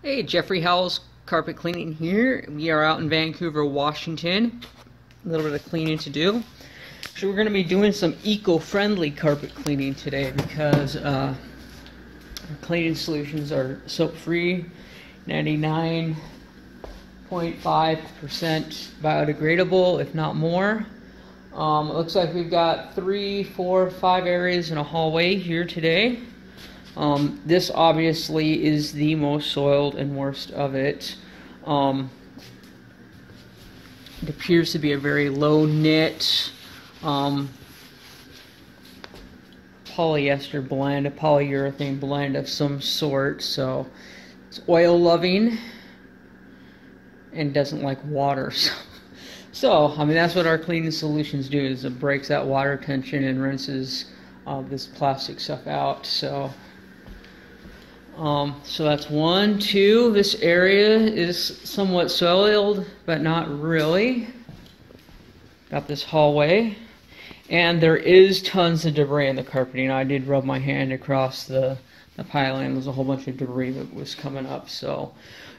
Hey, Geoffrey Howells Carpet Cleaning here. We are out in Vancouver, Washington. A little bit of cleaning to do. So we're going to be doing some eco-friendly carpet cleaning today because uh, our cleaning solutions are soap-free, 99.5% biodegradable, if not more. Um, it looks like we've got three, four, five areas in a hallway here today. Um, this obviously is the most soiled and worst of it. Um, it appears to be a very low knit um, polyester blend, a polyurethane blend of some sort. So it's oil loving and doesn't like water. So, I mean, that's what our cleaning solutions do is it breaks that water tension and rinses uh, this plastic stuff out. So, um, so that's one, two. This area is somewhat soiled, but not really. Got this hallway, and there is tons of debris in the carpeting. I did rub my hand across the the piling. There's a whole bunch of debris that was coming up. So,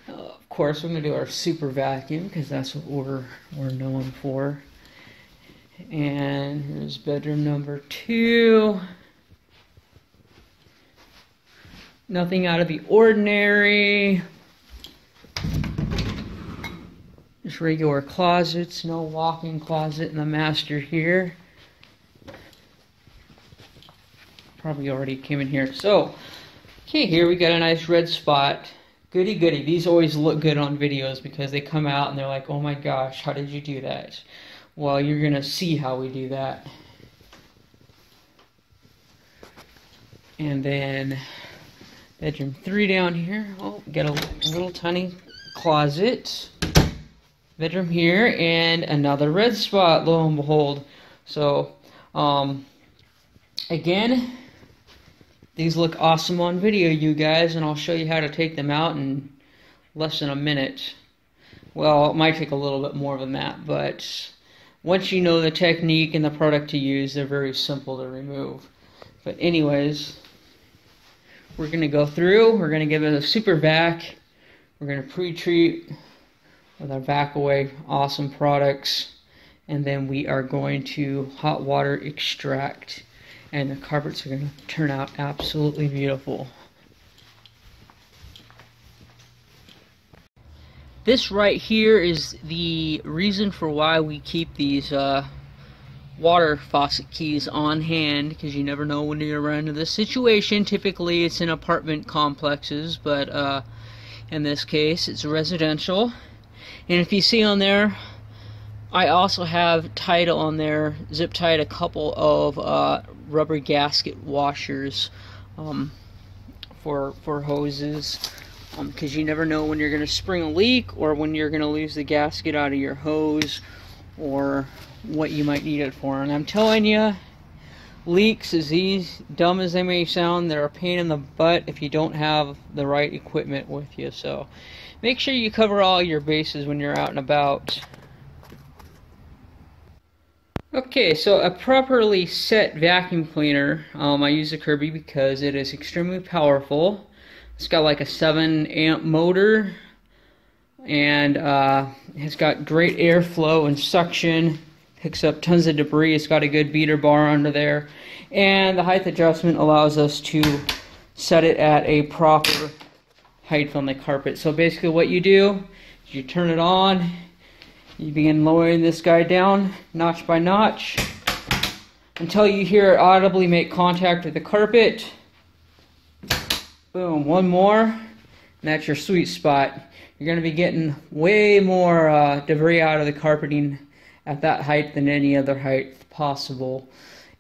uh, of course, we're gonna do our super vacuum because that's what we're we're known for. And here's bedroom number two. Nothing out of the ordinary. Just regular closets, no walk-in closet in the master here. Probably already came in here. So, okay, here we got a nice red spot. Goody goody. These always look good on videos because they come out and they're like, oh my gosh, how did you do that? Well, you're going to see how we do that. And then bedroom three down here. Oh, got a little tiny closet. Bedroom here and another red spot, lo and behold. So, um, again, these look awesome on video, you guys, and I'll show you how to take them out in less than a minute. Well, it might take a little bit more than that, but once you know the technique and the product to use, they're very simple to remove. But anyways, we're going to go through, we're going to give it a super vac, we're going to pre-treat with our vac away awesome products, and then we are going to hot water extract and the carpets are going to turn out absolutely beautiful. This right here is the reason for why we keep these uh, water faucet keys on hand because you never know when you're run into this situation. Typically it's in apartment complexes, but uh, in this case it's residential. And if you see on there, I also have tied on there, zip tied a couple of uh, rubber gasket washers um, for for hoses because um, you never know when you're going to spring a leak or when you're going to lose the gasket out of your hose or what you might need it for. And I'm telling you, leaks, as these dumb as they may sound, they're a pain in the butt if you don't have the right equipment with you. So make sure you cover all your bases when you're out and about. Okay, so a properly set vacuum cleaner, um, I use the Kirby because it is extremely powerful. It's got like a 7 amp motor and uh, it's got great airflow and suction. Picks up tons of debris. It's got a good beater bar under there. And the height adjustment allows us to set it at a proper height on the carpet. So basically what you do is you turn it on you begin lowering this guy down notch by notch until you hear it audibly make contact with the carpet. Boom, one more, and that's your sweet spot. You're going to be getting way more uh, debris out of the carpeting at that height than any other height possible.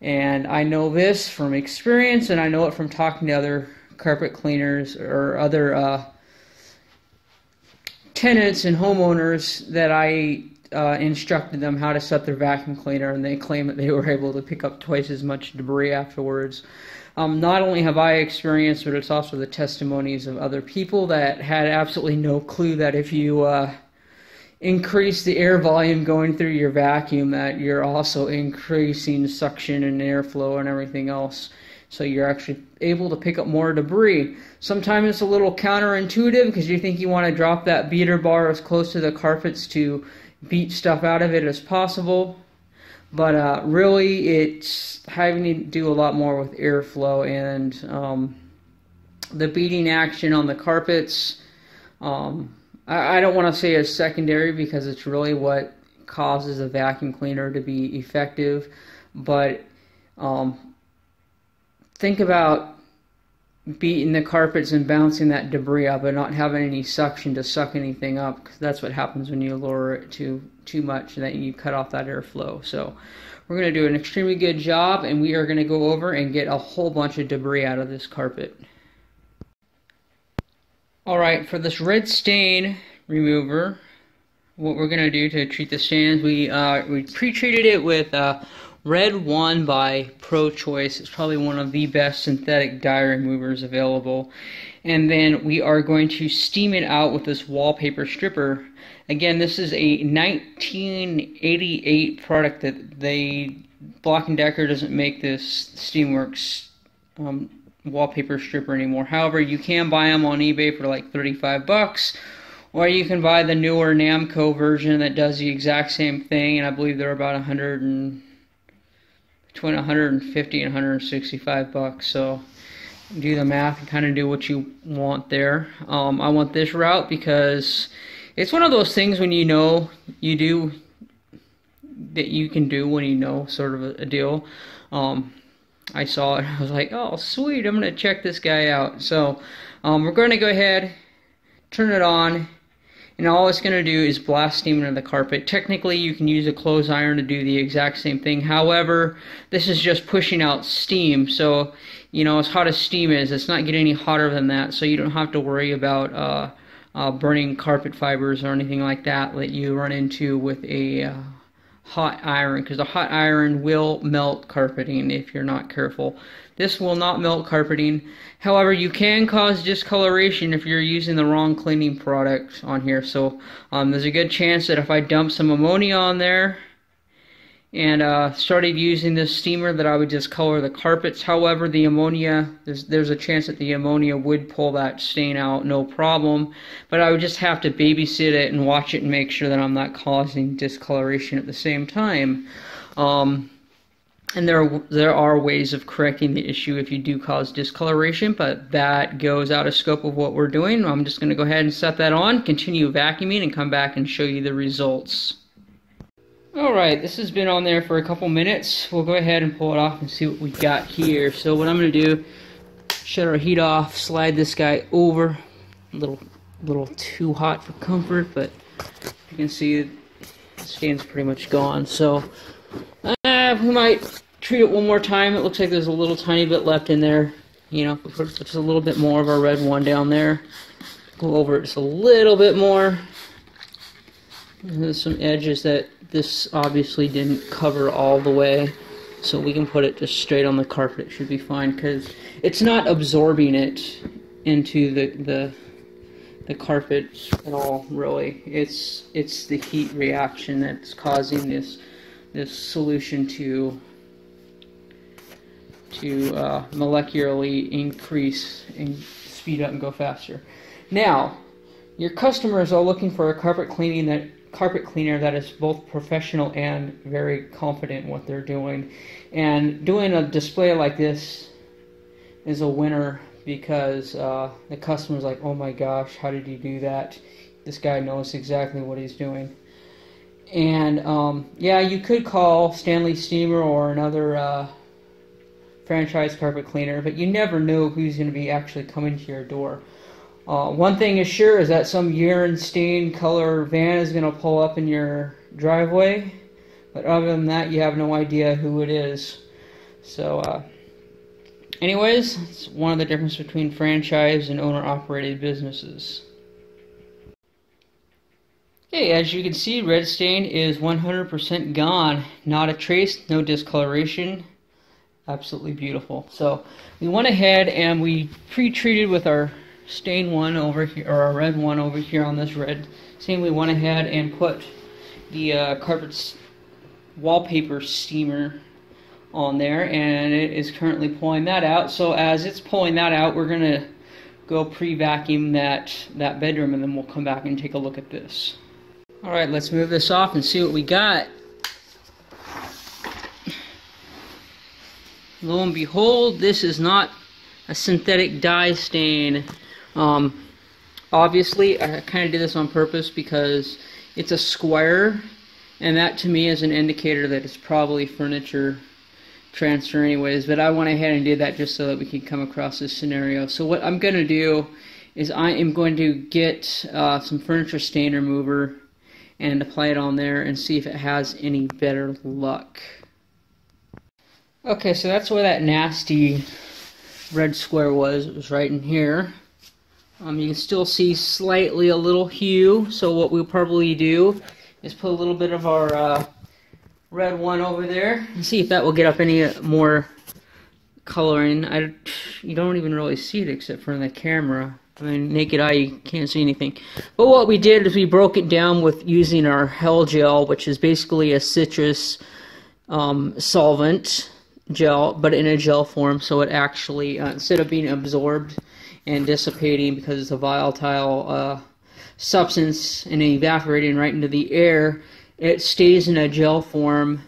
And I know this from experience, and I know it from talking to other carpet cleaners or other uh, tenants and homeowners that I uh, instructed them how to set their vacuum cleaner, and they claim that they were able to pick up twice as much debris afterwards. Um, not only have I experienced, but it's also the testimonies of other people that had absolutely no clue that if you uh, increase the air volume going through your vacuum, that you're also increasing suction and airflow and everything else. so you're actually able to pick up more debris. Sometimes it's a little counterintuitive because you think you want to drop that beater bar as close to the carpets to beat stuff out of it as possible. But uh, really, it's having to do a lot more with airflow and um, the beating action on the carpets. Um, I, I don't want to say it's secondary because it's really what causes a vacuum cleaner to be effective. But um, think about beating the carpets and bouncing that debris up and not having any suction to suck anything up because that's what happens when you lower it too too much and then you cut off that airflow so we're going to do an extremely good job and we are going to go over and get a whole bunch of debris out of this carpet alright for this red stain remover what we're going to do to treat the stains we uh, we pre-treated it with uh, Red One by Pro Choice. It's probably one of the best synthetic dye removers available. And then we are going to steam it out with this wallpaper stripper. Again, this is a 1988 product that they Black & Decker doesn't make this Steamworks um, wallpaper stripper anymore. However, you can buy them on eBay for like 35 bucks. Or you can buy the newer Namco version that does the exact same thing, and I believe they're about 100 and between 150 and 165 bucks. So do the math and kind of do what you want there. Um, I want this route because it's one of those things when you know you do that you can do when you know sort of a, deal. Um, I saw it. I was like, oh, sweet. I'm going to check this guy out. So um, we're going to go ahead, turn it on, and all it's going to do is blast steam into the carpet. Technically, you can use a clothes iron to do the exact same thing. However, this is just pushing out steam, so you know as hot as steam is, it's not getting any hotter than that. So you don't have to worry about uh, uh, burning carpet fibers or anything like that that you run into with a uh, hot iron, because a hot iron will melt carpeting if you're not careful. This will not melt carpeting. However, you can cause discoloration if you're using the wrong cleaning product on here. So um, there's a good chance that if I dump some ammonia on there and uh, started using this steamer that I would just color the carpets. However, the ammonia, there's, there's a chance that the ammonia would pull that stain out, no problem. But I would just have to babysit it and watch it and make sure that I'm not causing discoloration at the same time. Um, and there there are ways of correcting the issue if you do cause discoloration, but that goes out of scope of what we're doing. I'm just going to go ahead and set that on, continue vacuuming, and come back and show you the results. Alright, this has been on there for a couple minutes. We'll go ahead and pull it off and see what we got here. So what I'm going to do, shut our heat off, slide this guy over. A little, little too hot for comfort, but you can see the stain's pretty much gone. So uh, we might treat it one more time. It looks like there's a little tiny bit left in there. You know, put just a little bit more of our red one down there. Go over it just a little bit more. There's some edges that this obviously didn't cover all the way. So we can put it just straight on the carpet. It should be fine because it's not absorbing it into the, the the carpet at all really it's it's the heat reaction that's causing this this solution to to uh, molecularly increase and speed up and go faster. Now, your customers are looking for a carpet cleaning that carpet cleaner that is both professional and very confident in what they're doing. And doing a display like this is a winner because uh, the customer's like, oh my gosh, how did you do that? This guy knows exactly what he's doing. And um, yeah, you could call Stanley Steamer or another uh, franchise carpet cleaner, but you never know who's going to be actually coming to your door. Uh, one thing is sure is that some urine stained color van is going to pull up in your driveway, but other than that, you have no idea who it is. So, uh, anyways, it's one of the difference between franchise and owner operated businesses. Okay, as you can see, red stain is 100% gone. Not a trace, no discoloration. Absolutely beautiful. So we went ahead and we pre-treated with our stain one over here, or a red one over here on this red stain. We went ahead and put the uh, carpet wallpaper steamer on there and it is currently pulling that out. So as it's pulling that out, we're going to go pre-vacuum that, that bedroom and then we'll come back and take a look at this. Alright, let's move this off and see what we got. Lo and behold, this is not a synthetic dye stain. Um, obviously, I kind of did this on purpose because it's a square and that to me is an indicator that it's probably furniture transfer anyways, but I went ahead and did that just so that we could come across this scenario. So what I'm going to do is I am going to get uh, some furniture stain remover and apply it on there and see if it has any better luck. Okay, so that's where that nasty red square was. It was right in here. Um, you can still see slightly a little hue, so what we'll probably do is put a little bit of our uh, red one over there and see if that will get up any more coloring. I, you don't even really see it except for the camera. I mean, naked eye, you can't see anything. But what we did is we broke it down with using our Hell Gel, which is basically a citrus um, solvent gel, but in a gel form, so it actually, uh, instead of being absorbed and dissipating because it's a volatile uh, substance and evaporating right into the air, it stays in a gel form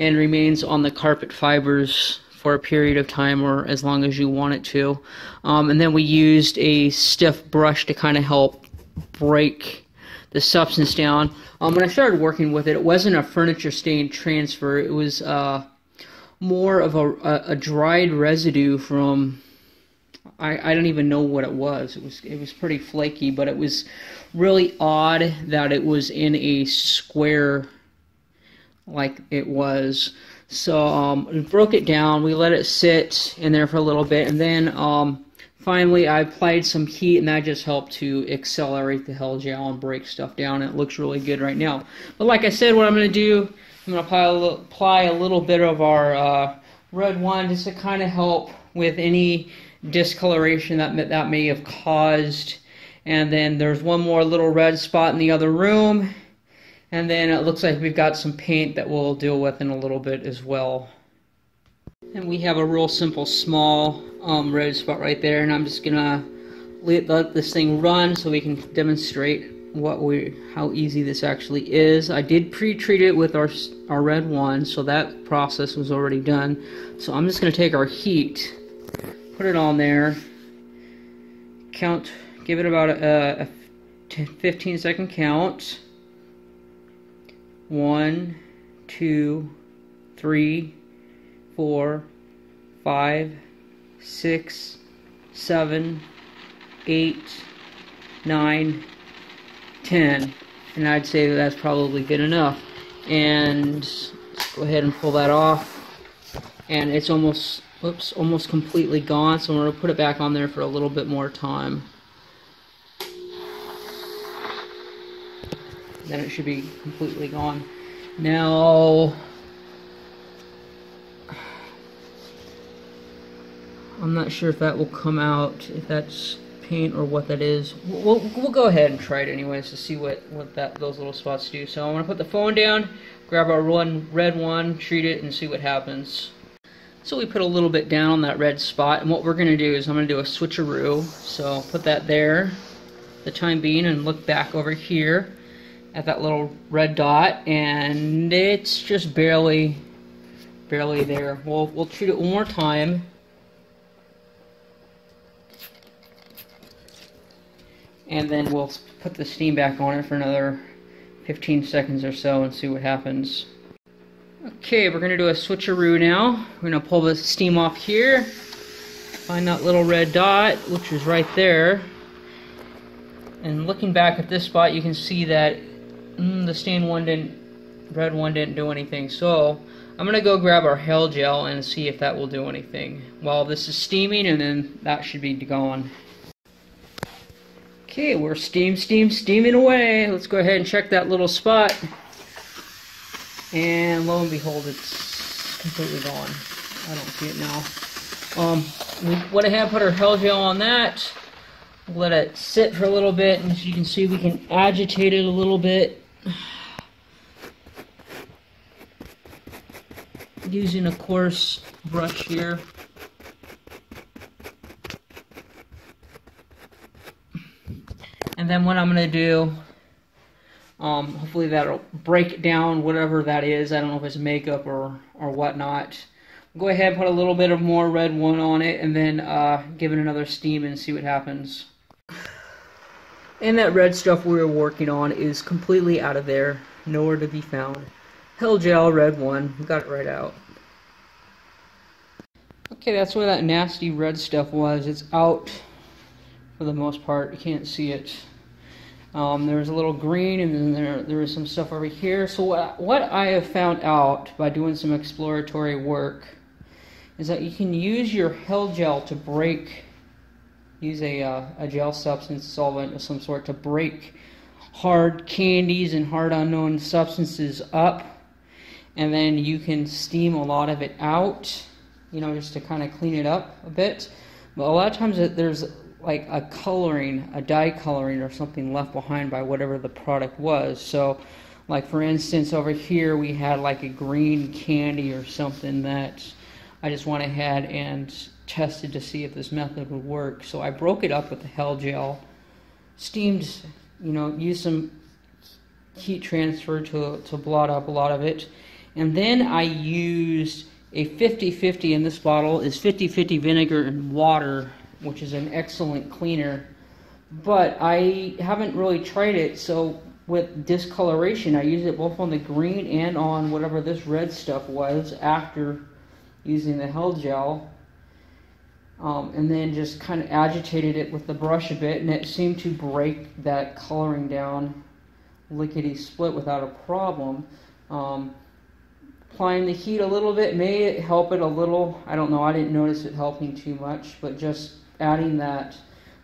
and remains on the carpet fibers for a period of time or as long as you want it to. Um, and then we used a stiff brush to kind of help break the substance down. Um, when I started working with it, it wasn't a furniture stain transfer. It was uh, more of a, a, a dried residue from I, I don't even know what it was. It was it was pretty flaky, but it was really odd that it was in a square like it was. So um, we broke it down. We let it sit in there for a little bit, and then um, finally I applied some heat, and that just helped to accelerate the hell gel and break stuff down. It looks really good right now. But like I said, what I'm going to do, I'm going to apply a little, apply a little bit of our uh, red one just to kind of help with any discoloration that that may have caused. And then there's one more little red spot in the other room. And then it looks like we've got some paint that we'll deal with in a little bit as well. And we have a real simple small um, red spot right there. And I'm just gonna let, let this thing run so we can demonstrate what we how easy this actually is. I did pre-treat it with our our red one, so that process was already done. So I'm just gonna take our heat put it on there, count, give it about a, a 15 second count. One, two, three, four, five, six, seven, eight, nine, ten. And I'd say that that's probably good enough. And go ahead and pull that off. And it's almost Oops, almost completely gone, so I'm going to put it back on there for a little bit more time. Then it should be completely gone. Now, I'm not sure if that will come out, if that's paint or what that is. We'll, we'll go ahead and try it anyways to see what, what that those little spots do. So I'm going to put the phone down, grab our one red one, treat it, and see what happens. So we put a little bit down on that red spot, and what we're going to do is I'm going to do a switcheroo. So put that there the time being and look back over here at that little red dot, and it's just barely, barely there. We'll, we'll treat it one more time. And then we'll put the steam back on it for another 15 seconds or so and see what happens. Okay, we're going to do a switcheroo now. We're going to pull the steam off here. Find that little red dot, which is right there. And looking back at this spot, you can see that mm, the stain one didn't, red one didn't do anything. So, I'm going to go grab our Hell Gel and see if that will do anything. While this is steaming, and then that should be gone. Okay, we're steam, steam, steaming away. Let's go ahead and check that little spot. And lo and behold, it's completely gone. I don't see it now. Um, we went ahead and put our hell gel on that. Let it sit for a little bit, and as you can see, we can agitate it a little bit. using a coarse brush here. And then what I'm going to do, um, hopefully that'll break down whatever that is. I don't know if it's makeup or, or whatnot. Go ahead put a little bit of more red one on it and then uh, give it another steam and see what happens. And that red stuff we were working on is completely out of there. Nowhere to be found. Hell gel red one. Got it right out. Okay, that's where that nasty red stuff was. It's out for the most part. You can't see it. Um, there's a little green, and then there there is some stuff over here. So what what I have found out by doing some exploratory work is that you can use your hell gel to break, use a uh, a gel substance solvent of some sort to break hard candies and hard unknown substances up, and then you can steam a lot of it out, you know, just to kind of clean it up a bit. But a lot of times there's like a coloring, a dye coloring or something left behind by whatever the product was. So, like for instance, over here we had like a green candy or something that I just went ahead and tested to see if this method would work. So I broke it up with the Hell Gel, steamed, you know, used some heat transfer to, to blot up a lot of it. And then I used a 50-50 in this bottle is 50-50 vinegar and water which is an excellent cleaner. But I haven't really tried it, so with discoloration, I use it both on the green and on whatever this red stuff was after using the Hell Gel. Um, and then just kind of agitated it with the brush a bit, and it seemed to break that coloring down lickety split without a problem. Um, applying the heat a little bit may help it a little. I don't know. I didn't notice it helping too much, but just adding that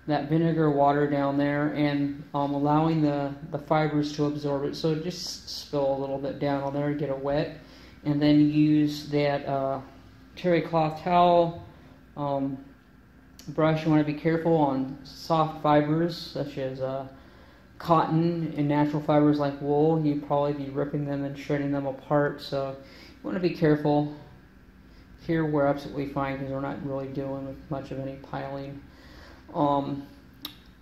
that vinegar water down there and um, allowing the, the fibers to absorb it. So just spill a little bit down on there, get it wet, and then use that uh, terry cloth towel um, brush. You want to be careful on soft fibers such as uh, cotton and natural fibers like wool. You'd probably be ripping them and shredding them apart. So you want to be careful. Here we're absolutely fine because we're not really with much of any piling. Um,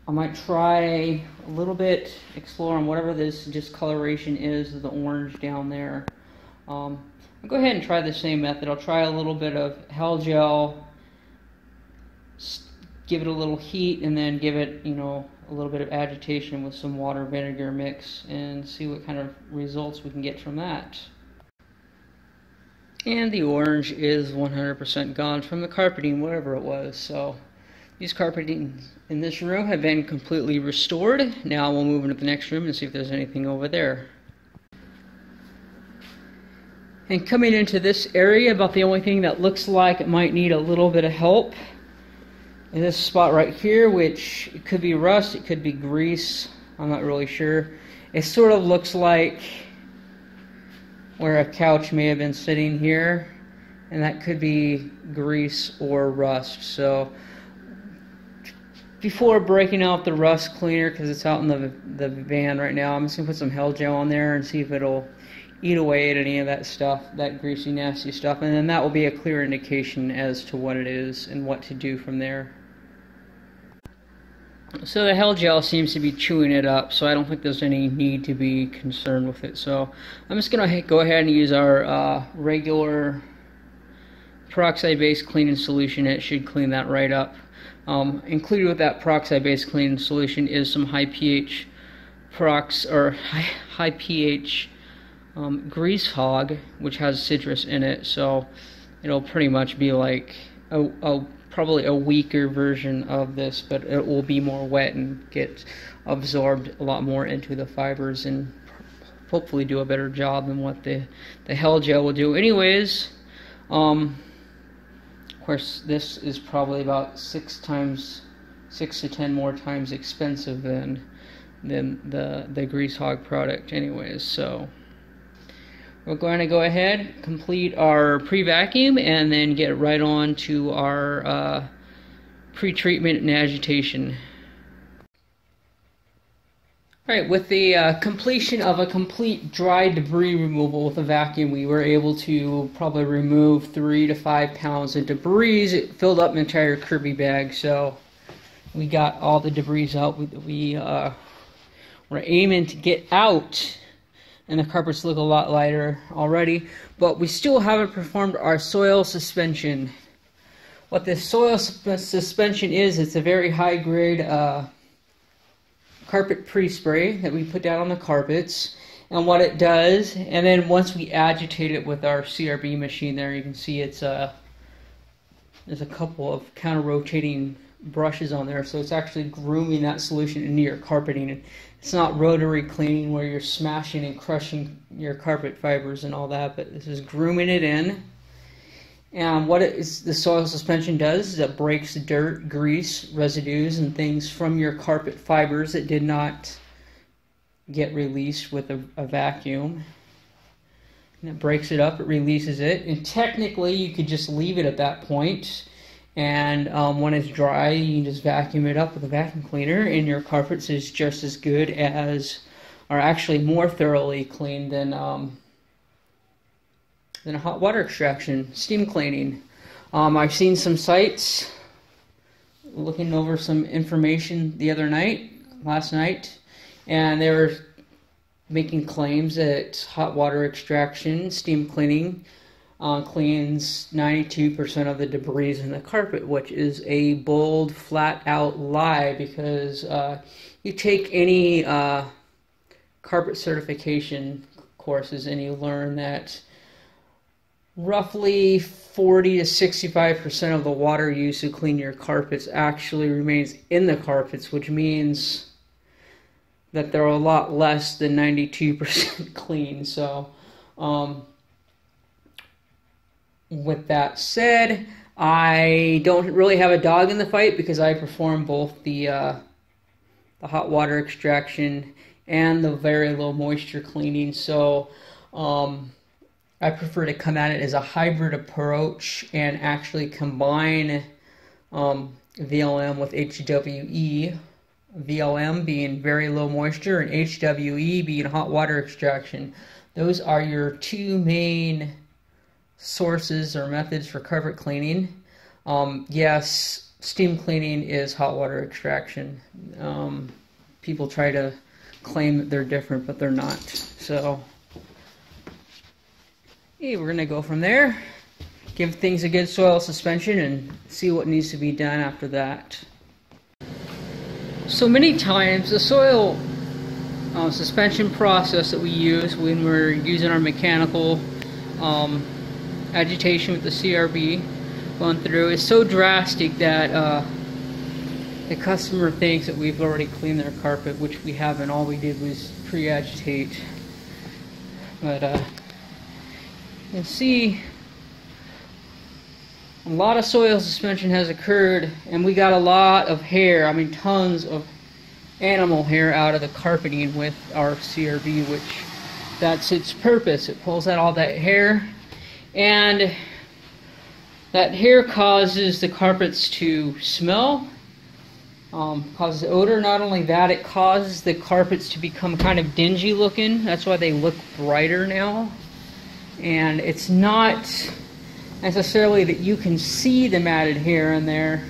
I might try a little bit, explore on whatever this discoloration is, of the orange down there. Um, I'll go ahead and try the same method. I'll try a little bit of Hell Gel, give it a little heat, and then give it, you know, a little bit of agitation with some water vinegar mix and see what kind of results we can get from that. And the orange is 100% gone from the carpeting, whatever it was. So these carpeting in this room have been completely restored. Now we'll move into the next room and see if there's anything over there. And coming into this area, about the only thing that looks like it might need a little bit of help is this spot right here, which could be rust, it could be grease, I'm not really sure. It sort of looks like where a couch may have been sitting here, and that could be grease or rust. So before breaking out the rust cleaner, because it's out in the, the van right now, I'm just going to put some Hell Gel on there and see if it'll eat away at any of that stuff, that greasy, nasty stuff, and then that will be a clear indication as to what it is and what to do from there. So the Hell Gel seems to be chewing it up, so I don't think there's any need to be concerned with it. So I'm just going to go ahead and use our uh, regular peroxide-based cleaning solution. It should clean that right up. Um, included with that peroxide-based cleaning solution is some high pH perox or high, high pH um, grease hog, which has citrus in it. So it'll pretty much be like a, a probably a weaker version of this, but it will be more wet and get absorbed a lot more into the fibers and hopefully do a better job than what the, the Hell Gel will do. Anyways, um, of course, this is probably about six times, six to ten more times expensive than than the the Grease Hog product. Anyways, so. We're going to go ahead, complete our pre-vacuum, and then get right on to our uh, pre-treatment and agitation. All right, with the uh, completion of a complete dry debris removal with a vacuum, we were able to probably remove three to five pounds of debris. It filled up an entire Kirby bag, so we got all the debris out. We, we uh, were aiming to get out, and the carpets look a lot lighter already, but we still haven't performed our soil suspension. What this soil suspension is, it's a very high grade. Uh, carpet pre-spray that we put down on the carpets and what it does and then once we agitate it with our CRB machine there you can see it's uh, there's a couple of counter rotating brushes on there so it's actually grooming that solution into your carpeting it's not rotary cleaning where you're smashing and crushing your carpet fibers and all that but this is grooming it in and what is, the soil suspension does is it breaks dirt, grease, residues, and things from your carpet fibers that did not get released with a, a vacuum. And it breaks it up, it releases it. And technically, you could just leave it at that point. And um, when it's dry, you can just vacuum it up with a vacuum cleaner, and your carpets is just as good as, or actually more thoroughly clean than um, than hot water extraction, steam cleaning. Um, I've seen some sites looking over some information the other night, last night, and they were making claims that hot water extraction, steam cleaning, uh, cleans 92% of the debris in the carpet, which is a bold, flat out lie because uh, you take any uh, carpet certification courses and you learn that roughly 40 to 65% of the water used to clean your carpets actually remains in the carpets, which means that they're a lot less than 92% clean. So, um, with that said, I don't really have a dog in the fight because I perform both the uh, the hot water extraction and the very low moisture cleaning. So, um, I prefer to come at it as a hybrid approach and actually combine um, VLM with HWE. VLM being very low moisture and HWE being hot water extraction. Those are your two main sources or methods for carpet cleaning. Um, yes, steam cleaning is hot water extraction. Um, people try to claim that they're different, but they're not. So Okay, we're going to go from there, give things a good soil suspension, and see what needs to be done after that. So many times, the soil uh, suspension process that we use when we're using our mechanical um, agitation with the CRB going through is so drastic that uh, the customer thinks that we've already cleaned their carpet, which we haven't. All we did was pre-agitate. But uh, you can see a lot of soil suspension has occurred and we got a lot of hair, I mean tons of animal hair out of the carpeting with our CRB which that's its purpose. It pulls out all that hair and that hair causes the carpets to smell, um, causes odor. Not only that, it causes the carpets to become kind of dingy looking. That's why they look brighter now and it's not necessarily that you can see the matted hair in there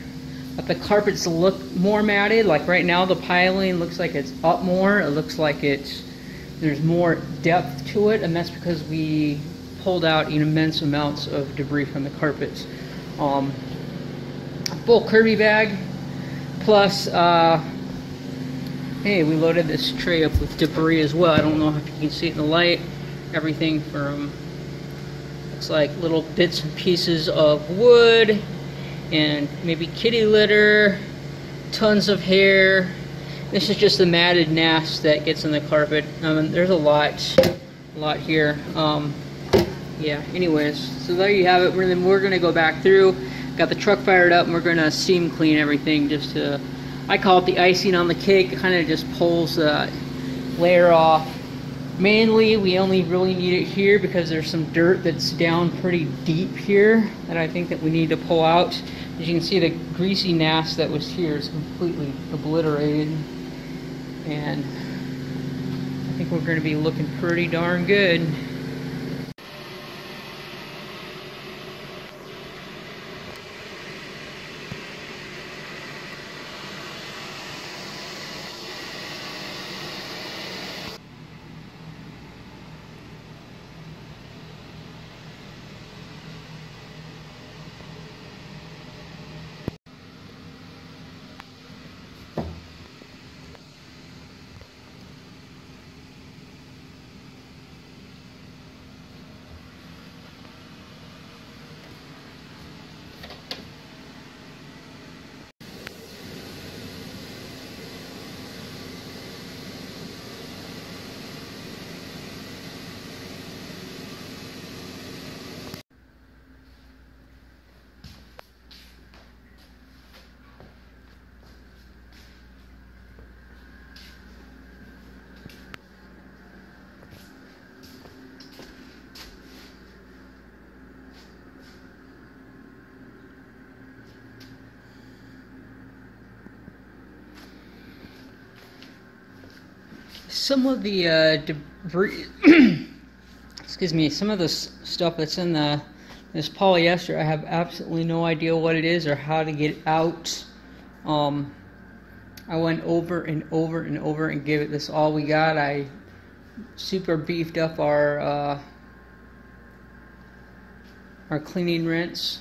but the carpets look more matted like right now the piling looks like it's up more it looks like it's there's more depth to it and that's because we pulled out immense amounts of debris from the carpets um, full Kirby bag plus uh, hey we loaded this tray up with debris as well I don't know if you can see it in the light everything from Looks like little bits and pieces of wood and maybe kitty litter, tons of hair. This is just the matted nest that gets in the carpet. Um, there's a lot, a lot here. Um, yeah, anyways, so there you have it. We're, then we're going to go back through. Got the truck fired up and we're going to steam clean everything just to, I call it the icing on the cake. It kind of just pulls the layer off Mainly, we only really need it here because there's some dirt that's down pretty deep here that I think that we need to pull out. As you can see, the greasy nast that was here is completely obliterated. And I think we're going to be looking pretty darn good. Some of the uh, debris, excuse me, some of the stuff that's in the this polyester, I have absolutely no idea what it is or how to get out. Um, I went over and over and over and gave it this all we got. I super beefed up our uh, our cleaning rinse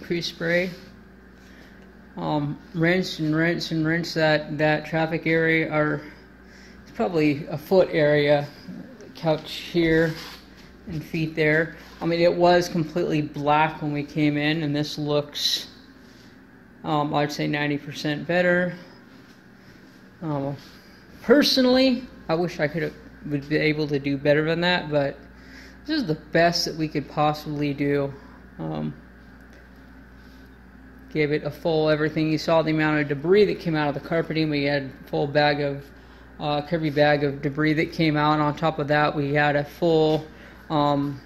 pre-spray. Um, rinse and rinse and rinse that that traffic area or probably a foot area, couch here and feet there. I mean, it was completely black when we came in, and this looks, um, I'd say 90% better. Um, personally, I wish I could have would be able to do better than that, but this is the best that we could possibly do. Um, gave it a full everything. You saw the amount of debris that came out of the carpeting. We had a full bag of uh, bag of debris that came out. On top of that, we had a full um,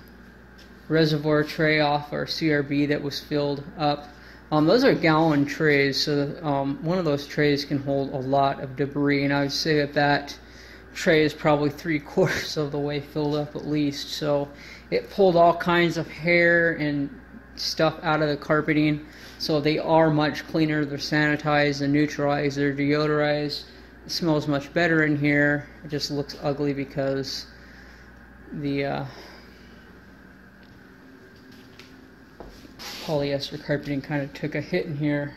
reservoir tray off our CRB that was filled up. Um, those are gallon trays, so um, one of those trays can hold a lot of debris, and I would say that that tray is probably three quarters of the way filled up at least. So it pulled all kinds of hair and stuff out of the carpeting. So they are much cleaner. They're sanitized and neutralized. They're deodorized. Smells much better in here. It just looks ugly because the uh, polyester carpeting kind of took a hit in here.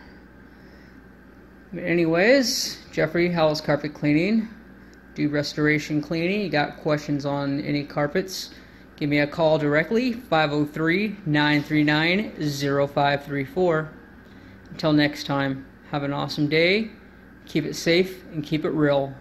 But anyways, Geoffrey, how's carpet cleaning? Do restoration cleaning. You got questions on any carpets? Give me a call directly, 503 939 0534. Until next time, have an awesome day keep it safe, and keep it real.